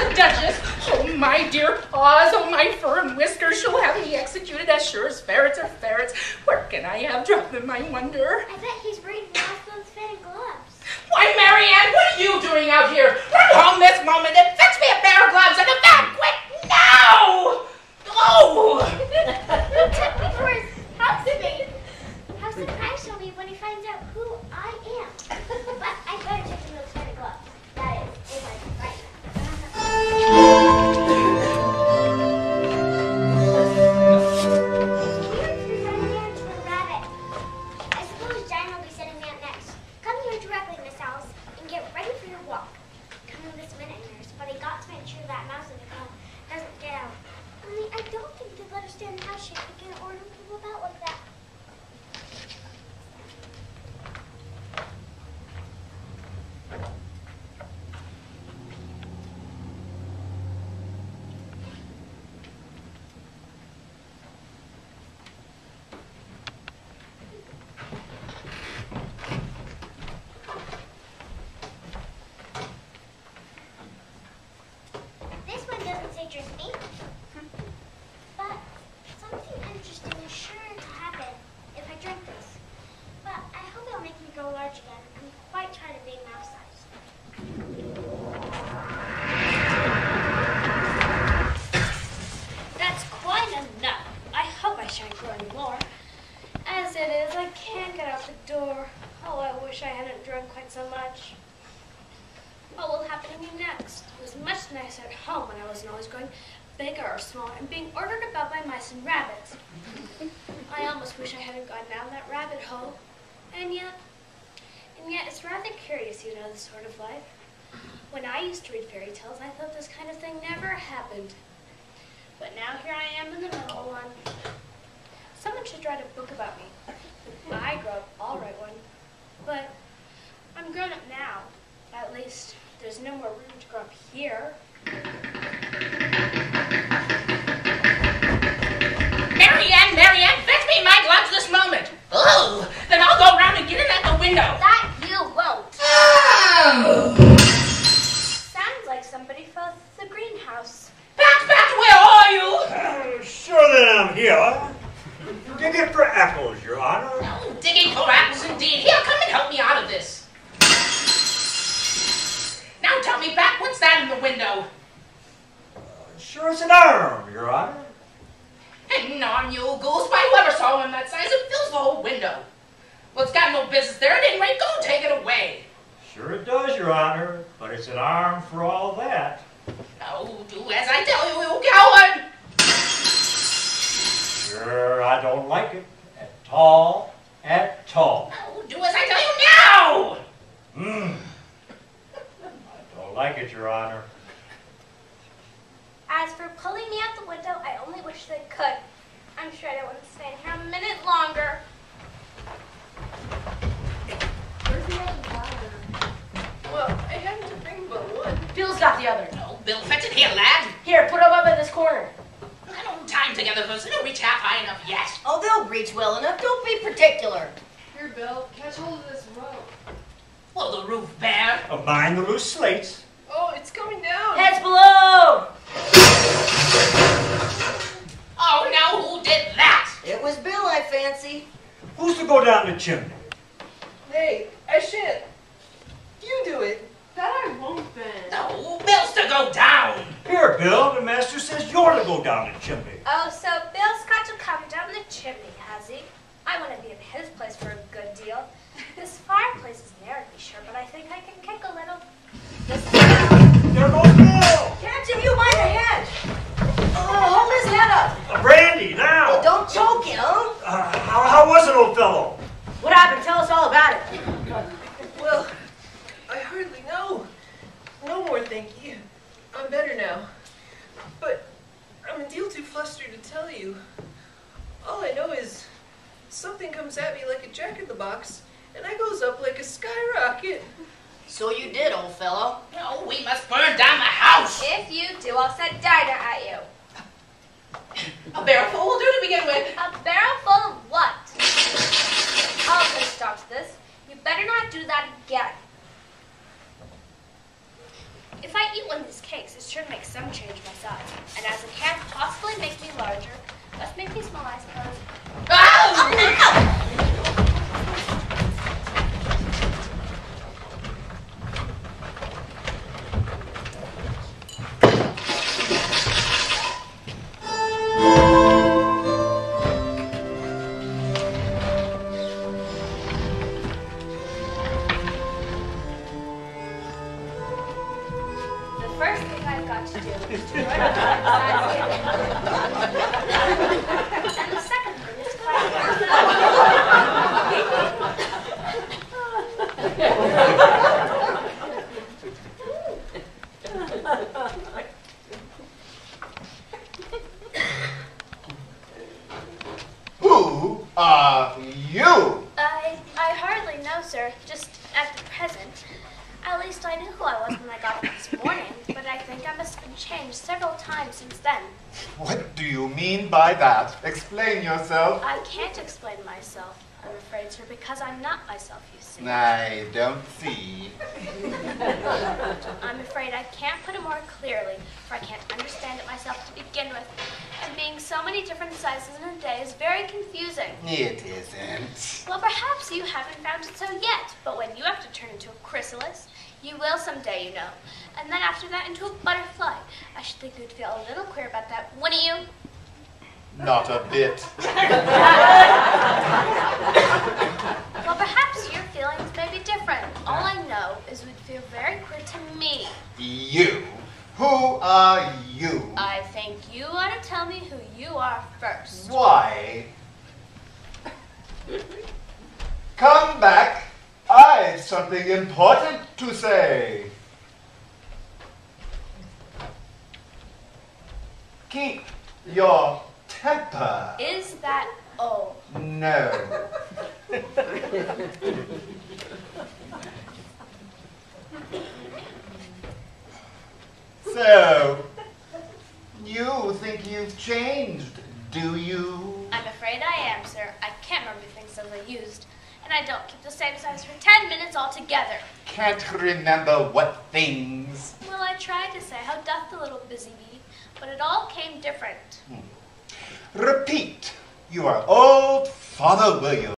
the Duchess. Oh, my dear paws, oh, my fur and whiskers. She'll have me executed as sure as ferrets are ferrets. Where can I have dropped them, I wonder? I bet he's reading Roscoe's fan gloves. Why, Marianne, what are you doing out here? Run home this moment and fetch me a pair of gloves and a hadn't drunk quite so much. What will happen to me next? It was much nicer at home when I wasn't always growing bigger or smaller and being ordered about by mice and rabbits. I almost wish I hadn't gone down that rabbit hole. And yet, and yet it's rather curious, you know, this sort of life. When I used to read fairy tales, I thought this kind of thing never happened. But now here I am in the middle of one. Someone should write a book about me. I grow up, I'll write one. But I'm grown up now. At least there's no more room to grow up here. Marianne, Marianne, fetch me my gloves this moment. Oh, then I'll go round and get in at the window. That you won't. Oh. Sounds like somebody fell through the greenhouse. Pat, Pat, where are you? Uh, sure that I'm here. Digging for apples, Your Honor. Oh, digging for apples indeed. Here, come and help me out of this. Now tell me, Pat, what's that in the window? Sure it's an arm, Your Honor. Hang on, you old goose. If I ever saw one that size, it fills the whole window. Well, it's got no business there. At any rate, go take it away. Sure it does, Your Honor, but it's an arm for all that. Oh, do as I tell you, you coward! Sure, I don't like it at all, at all. Oh, do as I tell you now! Hmm. I don't like it, Your Honor. As for pulling me out the window, I only wish they could. I'm sure I don't want to stand here a minute longer. Bill, fetch it here, lad. Here, put them up in this corner. I don't time together, folks. They don't reach half high enough yet. Oh, they'll reach well enough. Don't be particular. Here, Bill, catch hold of this rope. Well, the roof bear. Uh, mind the loose slates. Oh, it's coming down. Heads below. Oh, now who did that? It was Bill, I fancy. Who's to go down the chimney? Hey, I shan't. You do it. That I won't, No, Bill's to go down. Here, Bill, the master says you're to go down the chimney. Oh, so Bill's got to come down the chimney, has he? I want to be in his place for a good deal. This fireplace is narrow, to be sure, but I think I can kick a little. Just There goes Bill! Catch him, you mind the hedge. Oh, hold his head up. Uh, Brandy, now! Don't choke him. Uh, how, how was it, old fellow? What happened? Tell us all about it. Well, I hardly know. No more, thank you. I'm better now. But I'm a deal too flustered to tell you. All I know is something comes at me like a jack in the box, and I goes up like a skyrocket. So you did, old fellow. No, we must burn down the house. If you do, I'll set Dinah at you. A barrelful will do to begin with. A barrel full of what? I'll put a stop to this. You better not do that again. If I eat one of these cakes, it's sure to make some change in my size. And as it can't possibly make me larger, must make me small, I suppose. Oh! oh Who are you? I, I hardly know, sir. Just at the present. At least I knew who I was when I got up this morning, but I think I must have been changed several times since then. What do you mean by that? Explain yourself. I can't explain myself, I'm afraid, sir, because I'm not myself, you see. I don't see. I'm afraid I can't put it more clearly, for I can't understand it myself to begin with. And being so many different sizes in a day is very confusing. It isn't. Well, perhaps you haven't found it so yet, but when you have to turn into a chrysalis, you will someday, you know. And then after that, into a butterfly. I should think you'd feel a little queer about that, wouldn't you? Not a bit. Well, perhaps your feelings may be different. All I know is we'd feel very queer to me. You. Who are you? I think you ought to tell me who you are first. Why? Come back. I've something important to say. Keep your temper. Is that all? No. so, you think you've changed, do you? I'm afraid I am, sir. I can't remember things as I used. And I don't keep the same size for ten minutes altogether. Can't remember what things. Well, I tried to say, how doth the little busy bee? But it all came different. Hmm. Repeat. You are old Father William.